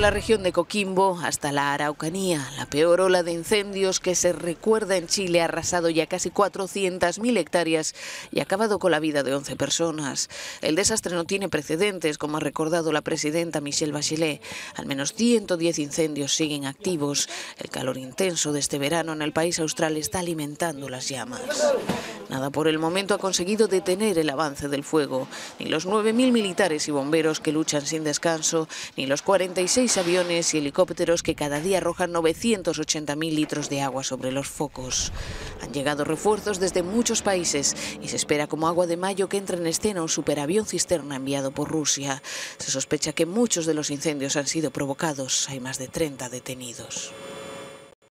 La región de Coquimbo hasta la Araucanía, la peor ola de incendios que se recuerda en Chile ha arrasado ya casi 400.000 hectáreas y ha acabado con la vida de 11 personas. El desastre no tiene precedentes, como ha recordado la presidenta Michelle Bachelet. Al menos 110 incendios siguen activos. El calor intenso de este verano en el país austral está alimentando las llamas. Nada por el momento ha conseguido detener el avance del fuego. Ni los 9.000 militares y bomberos que luchan sin descanso, ni los 46 aviones y helicópteros que cada día arrojan 980.000 litros de agua sobre los focos. Han llegado refuerzos desde muchos países y se espera como agua de mayo que entre en escena un superavión cisterna enviado por Rusia. Se sospecha que muchos de los incendios han sido provocados. Hay más de 30 detenidos.